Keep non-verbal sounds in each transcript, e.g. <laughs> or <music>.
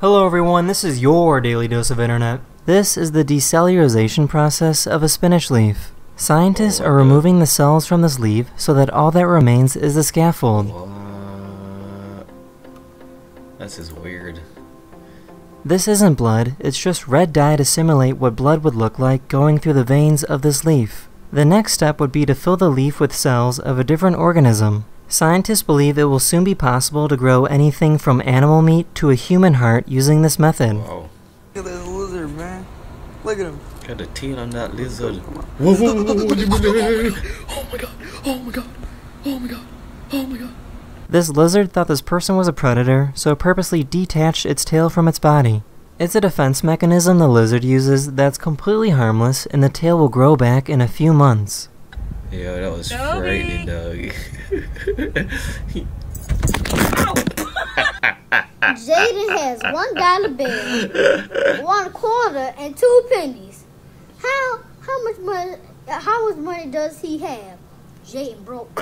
Hello everyone, this is your Daily Dose of Internet. This is the decellularization process of a spinach leaf. Scientists are removing the cells from this leaf so that all that remains is the scaffold. What? That's just weird. This isn't blood, it's just red dye to simulate what blood would look like going through the veins of this leaf. The next step would be to fill the leaf with cells of a different organism. Scientists believe it will soon be possible to grow anything from animal meat to a human heart using this method. Wow. Look at this lizard, man. Look at him. Got the teeth on that lizard. Whoa? Oh my god, oh my god, oh my god, oh my god. This lizard thought this person was a predator, so it purposely detached its tail from its body. It's a defense mechanism the lizard uses that's completely harmless, and the tail will grow back in a few months. Yeah, that was Toby! frightening, dog. Jaden has one dollar bill, one quarter, and two pennies. How how much money? How much money does he have? Jaden broke. <laughs>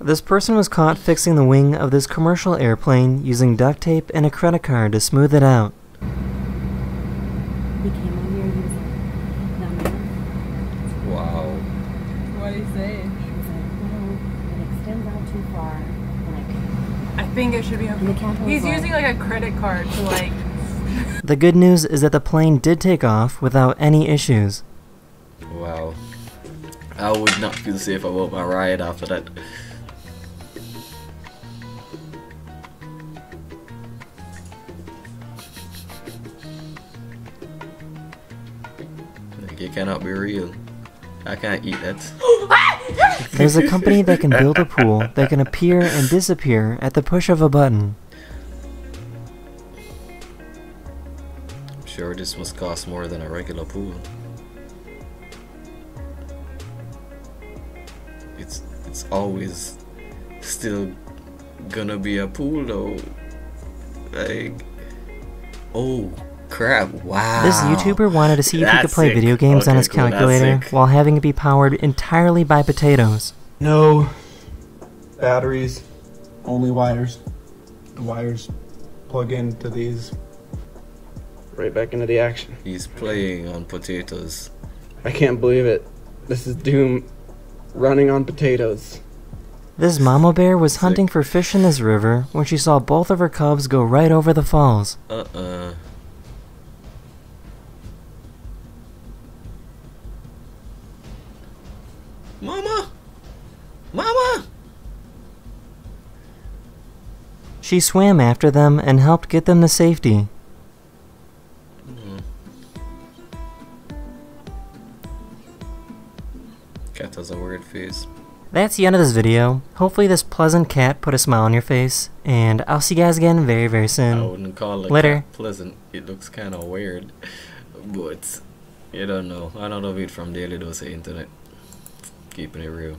This person was caught fixing the wing of this commercial airplane using duct tape and a credit card to smooth it out. He came on here, he was like, no, man. wow. What do you say? He was like, no, it extends out too far. Like, I think it should be okay. He's using like a credit card to like. <laughs> The good news is that the plane did take off without any issues. Wow. I would not feel safe about my ride after that. Like, it cannot be real. I can't eat that. <gasps> There's a company that can build a pool that can appear and disappear at the push of a button. I'm sure this must cost more than a regular pool. It's it's always still gonna be a pool though. Like oh crap, wow. This YouTuber wanted to see if he could play sick. video games on his cool, calculator while having it be powered entirely by potatoes. No batteries, only wires. The wires plug into these. Right back into the action. He's playing on potatoes. I can't believe it. This is Doom running on potatoes. This mama bear was hunting for fish in this river when she saw both of her cubs go right over the falls. Uh Mama! Mama! She swam after them and helped get them to safety. Cat has a weird face. That's the end of this video. Hopefully this pleasant cat put a smile on your face, and I'll see you guys again very, very I soon. wouldn't call it Later. pleasant. It looks kind of weird, <laughs> but you don't know. I don't know if it's from Daily Dose Internet. Keeping it real.